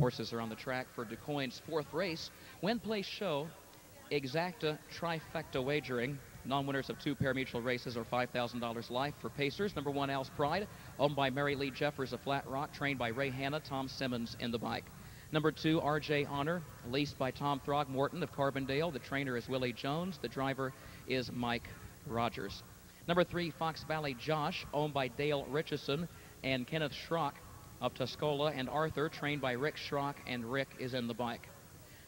horses are on the track for DuQuoin's fourth race. Win Place Show, exacta trifecta wagering. Non-winners of two parimutuel races are $5,000 life for Pacers. Number one, Al's Pride, owned by Mary Lee Jeffers of Flat Rock, trained by Ray Hanna, Tom Simmons in the bike. Number two, RJ Honor, leased by Tom Throgmorton of Carbondale. The trainer is Willie Jones. The driver is Mike Rogers. Number three, Fox Valley Josh, owned by Dale Richardson and Kenneth Schrock of Tuscola and Arthur, trained by Rick Schrock, and Rick is in the bike.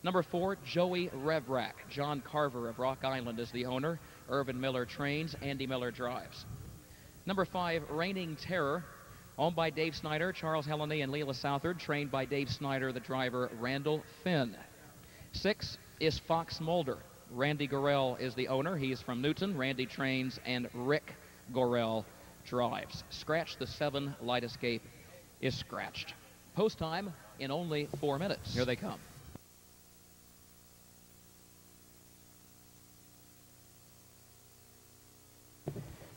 Number four, Joey Revrack. John Carver of Rock Island is the owner. Irvin Miller trains. Andy Miller drives. Number five, Reigning Terror. Owned by Dave Snyder, Charles Heleny, and Leela Southard. Trained by Dave Snyder, the driver, Randall Finn. Six is Fox Mulder. Randy Gorell is the owner. He is from Newton. Randy trains, and Rick Gorell drives. Scratch the seven. Light escape is scratched. Post time in only four minutes. Here they come.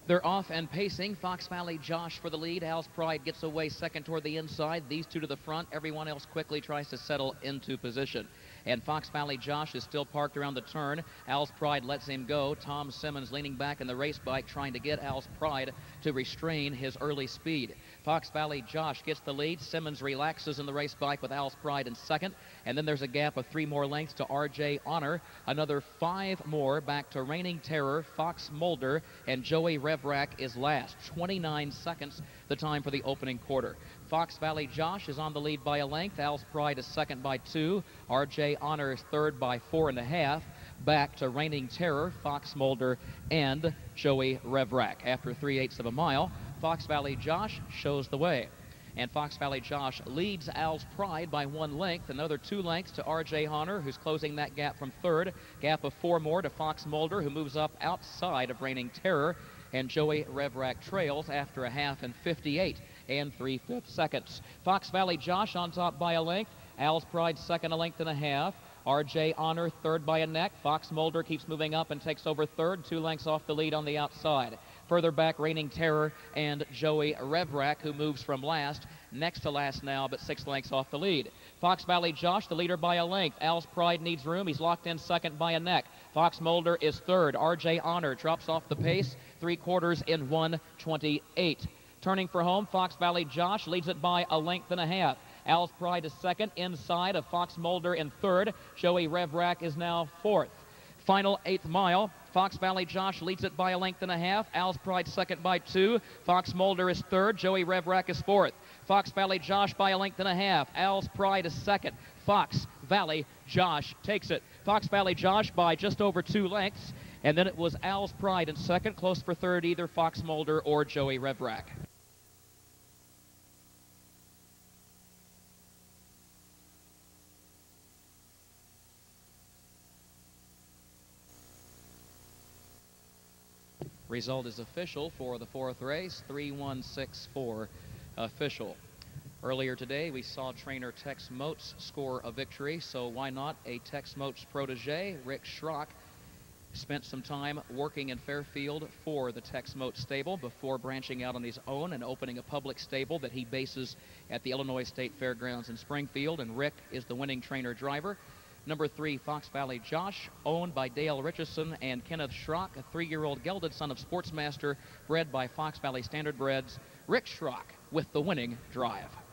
They're off and pacing. Fox Valley Josh for the lead. Al's Pride gets away second toward the inside. These two to the front. Everyone else quickly tries to settle into position. And Fox Valley Josh is still parked around the turn. Al's Pride lets him go. Tom Simmons leaning back in the race bike trying to get Al's Pride to restrain his early speed. Fox Valley Josh gets the lead. Simmons relaxes in the race bike with Al's Pride in second. And then there's a gap of three more lengths to RJ Honor. Another five more back to Reigning Terror, Fox Mulder, and Joey Revrack is last. 29 seconds the time for the opening quarter. Fox Valley Josh is on the lead by a length. Al's Pride is second by two. RJ Honor is third by four and a half. Back to Reigning Terror, Fox Mulder, and Joey Revrack. After three-eighths of a mile, Fox Valley Josh shows the way. And Fox Valley Josh leads Al's Pride by one length. Another two lengths to R.J. Honor, who's closing that gap from third. Gap of four more to Fox Mulder, who moves up outside of Reigning Terror. And Joey Revrack trails after a half and 58 and three-fifths seconds. Fox Valley Josh on top by a length. Al's Pride second a length and a half. RJ Honor third by a neck. Fox Mulder keeps moving up and takes over third, two lengths off the lead on the outside. Further back, Reigning Terror and Joey Revrack, who moves from last, next to last now, but six lengths off the lead. Fox Valley Josh, the leader by a length. Al's Pride needs room. He's locked in second by a neck. Fox Mulder is third. RJ Honor drops off the pace, three quarters in 128. Turning for home, Fox Valley Josh leads it by a length and a half. Al's Pride is second, inside of Fox Mulder in third. Joey Revrack is now fourth. Final eighth mile. Fox Valley Josh leads it by a length and a half. Al's Pride second by two. Fox Mulder is third. Joey Revrack is fourth. Fox Valley Josh by a length and a half. Al's Pride is second. Fox Valley Josh takes it. Fox Valley Josh by just over two lengths. And then it was Al's Pride in second, close for third, either Fox Mulder or Joey Revrack. Result is official for the fourth race, 3164 official. Earlier today, we saw trainer Tex Moats score a victory, so why not a Tex Moats protege, Rick Schrock, spent some time working in Fairfield for the Tex Moats stable before branching out on his own and opening a public stable that he bases at the Illinois State Fairgrounds in Springfield, and Rick is the winning trainer driver. Number three, Fox Valley Josh, owned by Dale Richardson and Kenneth Schrock, a three-year-old gelded son of Sportsmaster, bred by Fox Valley Standardbreds. Rick Schrock with the winning drive.